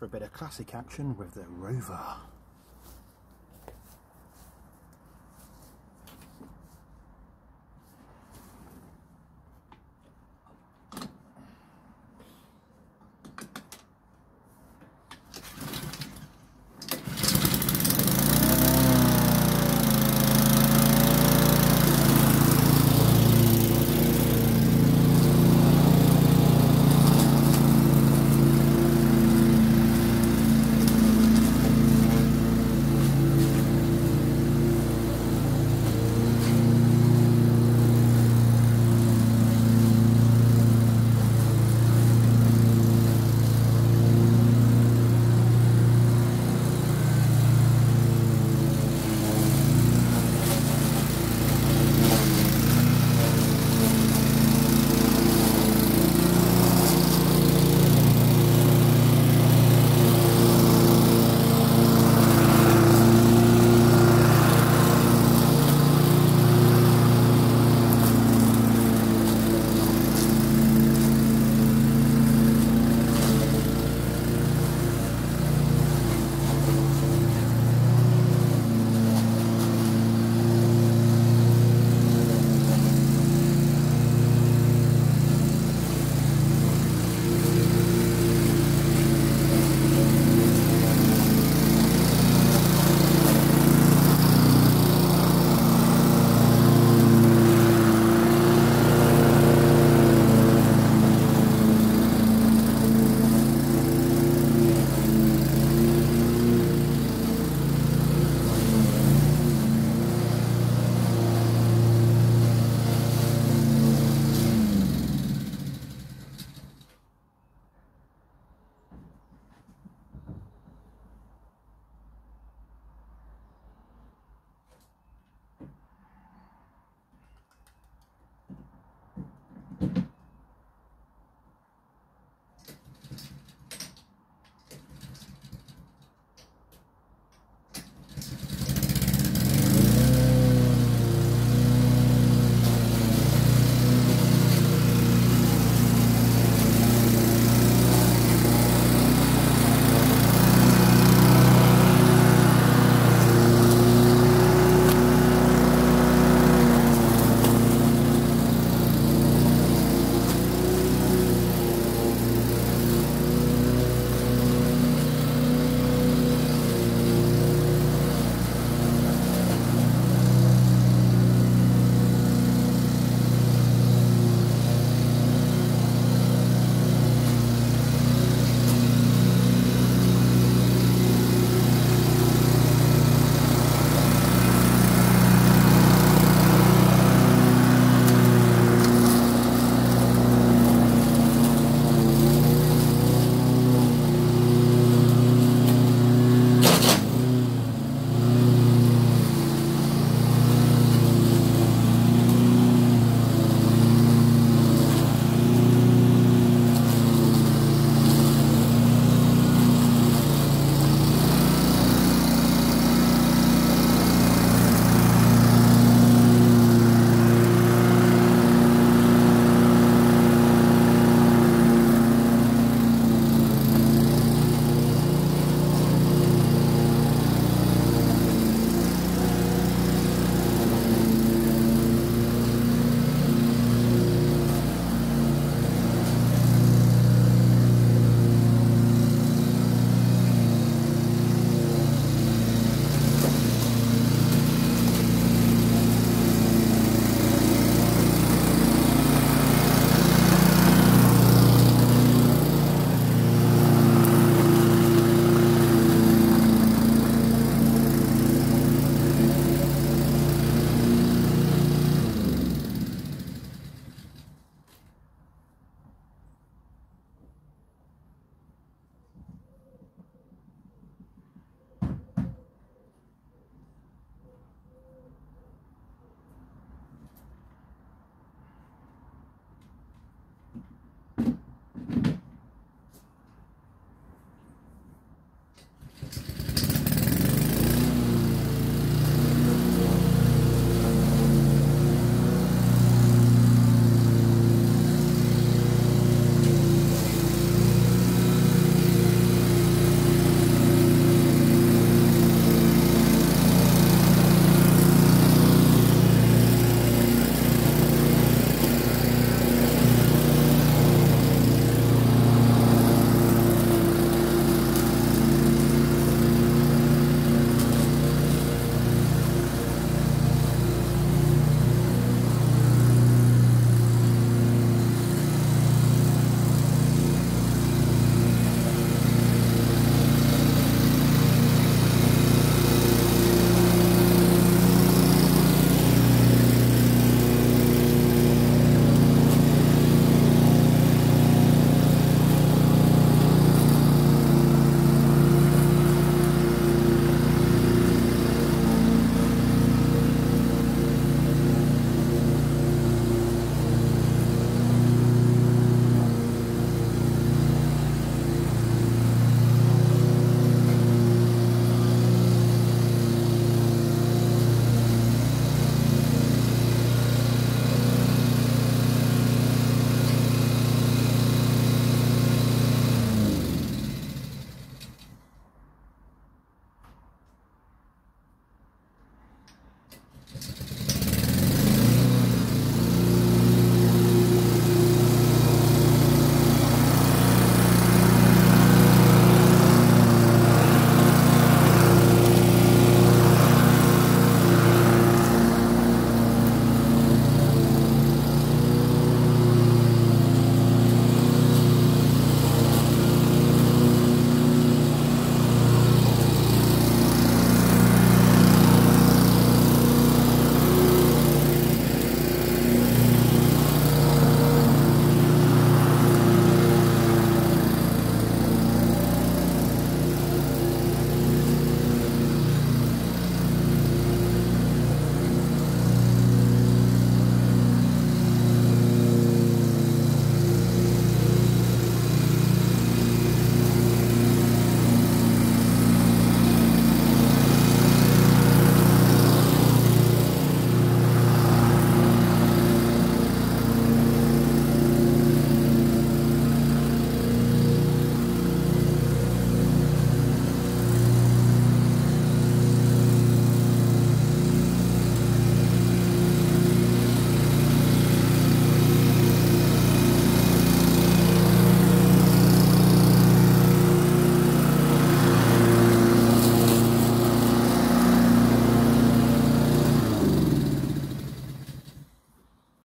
for a bit of classic action with the Rover.